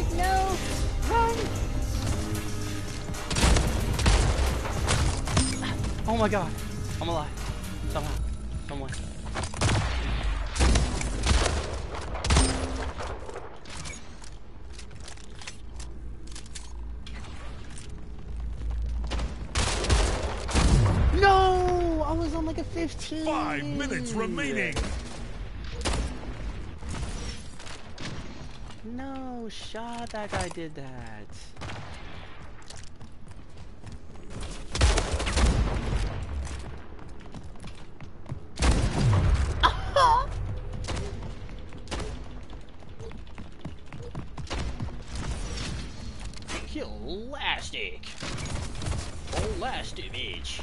my kill streak. No. Run. Oh my god. I'm alive. Somehow. Somewhere. No! I was on like a 15. Five minutes remaining. No, shot that guy did that. Elastic. Elastic. Bitch.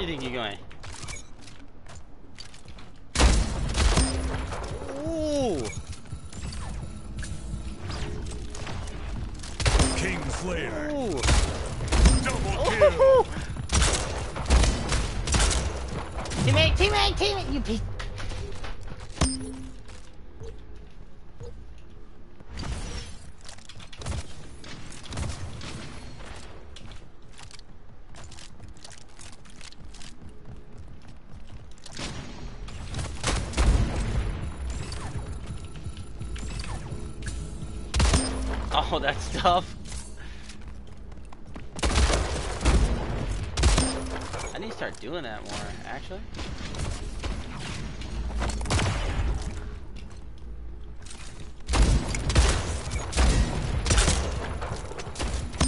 you think you're going? Ooh! King Slayer. Ooh! Double kill. Oh. Teammate, teammate, teammate, you piece. Oh, that's tough. I need to start doing that more, actually.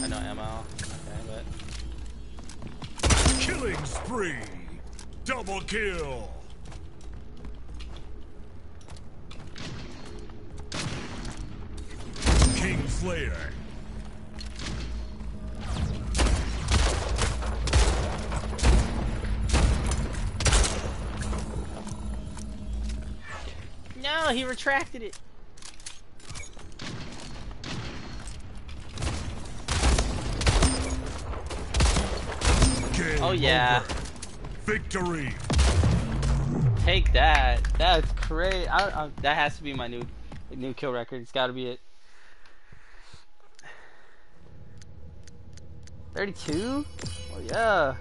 I know ammo. Okay, but Killing spree. Double kill. Slayer. no, he retracted it. Game Oh, yeah. over. Victory. Take that. That's great. I, I, that has to be my new new kill record. It's got to be it. 32? Oh yeah.